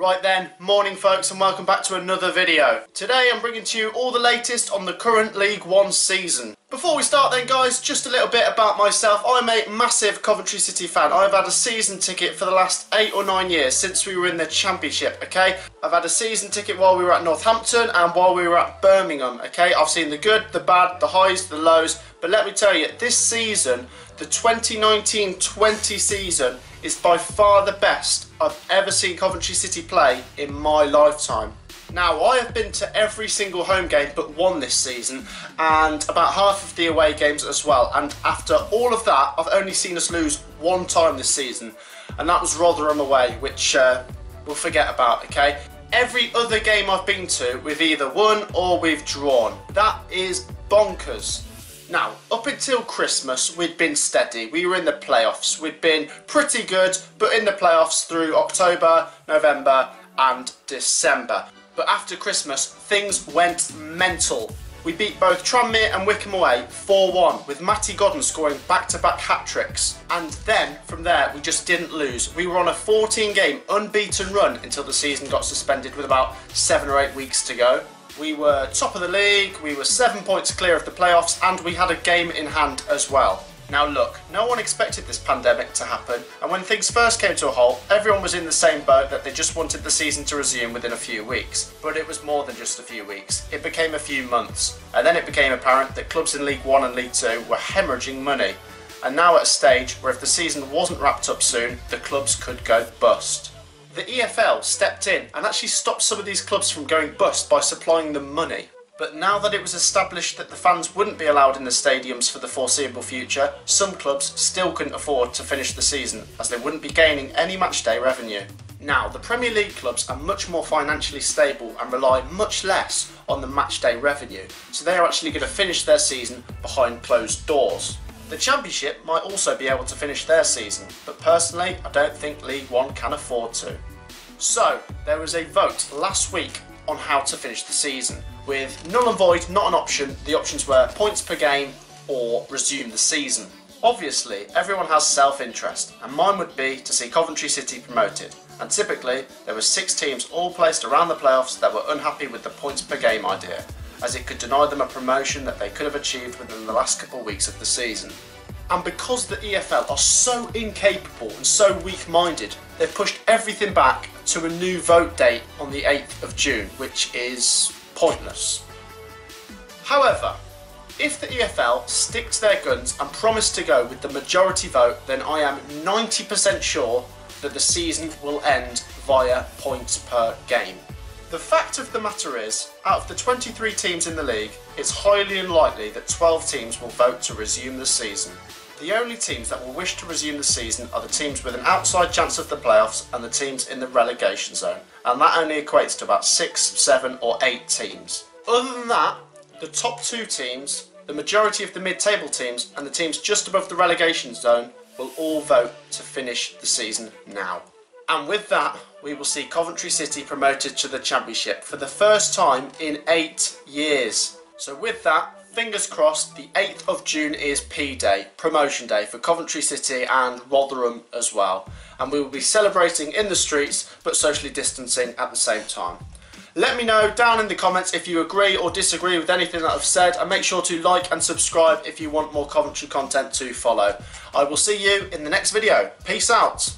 Right then, morning folks and welcome back to another video. Today I'm bringing to you all the latest on the current League One season. Before we start then guys, just a little bit about myself. I'm a massive Coventry City fan. I've had a season ticket for the last 8 or 9 years since we were in the Championship, okay? I've had a season ticket while we were at Northampton and while we were at Birmingham, okay? I've seen the good, the bad, the highs, the lows, but let me tell you, this season, the 2019-20 season, is by far the best I've ever seen Coventry City play in my lifetime. Now, I have been to every single home game but one this season, and about half of the away games as well. And after all of that, I've only seen us lose one time this season, and that was Rotherham away, which uh, we'll forget about, okay? Every other game I've been to, we've either won or we've drawn. That is bonkers. Now, up until Christmas, we'd been steady. We were in the playoffs. We'd been pretty good, but in the playoffs through October, November, and December. But after Christmas, things went mental. We beat both Tranmere and Wycombe away 4-1 with Matty Godden scoring back-to-back hat-tricks. And then, from there, we just didn't lose. We were on a 14-game unbeaten run until the season got suspended with about 7 or 8 weeks to go. We were top of the league, we were seven points clear of the playoffs, and we had a game in hand as well. Now look, no one expected this pandemic to happen, and when things first came to a halt, everyone was in the same boat that they just wanted the season to resume within a few weeks. But it was more than just a few weeks, it became a few months, and then it became apparent that clubs in League 1 and League 2 were hemorrhaging money, and now at a stage where if the season wasn't wrapped up soon, the clubs could go bust the EFL stepped in and actually stopped some of these clubs from going bust by supplying them money. But now that it was established that the fans wouldn't be allowed in the stadiums for the foreseeable future, some clubs still couldn't afford to finish the season as they wouldn't be gaining any matchday revenue. Now, the Premier League clubs are much more financially stable and rely much less on the matchday revenue, so they are actually going to finish their season behind closed doors. The Championship might also be able to finish their season, but personally I don't think League One can afford to. So, there was a vote last week on how to finish the season. With null and void not an option, the options were points per game or resume the season. Obviously, everyone has self-interest, and mine would be to see Coventry City promoted. And typically, there were six teams all placed around the playoffs that were unhappy with the points per game idea as it could deny them a promotion that they could have achieved within the last couple of weeks of the season. And because the EFL are so incapable and so weak-minded, they've pushed everything back to a new vote date on the 8th of June, which is pointless. However, if the EFL stick to their guns and promise to go with the majority vote, then I am 90% sure that the season will end via points per game. The fact of the matter is, out of the 23 teams in the league, it's highly unlikely that 12 teams will vote to resume the season. The only teams that will wish to resume the season are the teams with an outside chance of the playoffs and the teams in the relegation zone, and that only equates to about 6, 7 or 8 teams. Other than that, the top two teams, the majority of the mid-table teams and the teams just above the relegation zone will all vote to finish the season now. And with that, we will see Coventry City promoted to the Championship for the first time in eight years. So with that, fingers crossed, the 8th of June is P-Day, promotion day for Coventry City and Rotherham as well. And we will be celebrating in the streets, but socially distancing at the same time. Let me know down in the comments if you agree or disagree with anything that I've said and make sure to like and subscribe if you want more Coventry content to follow. I will see you in the next video. Peace out.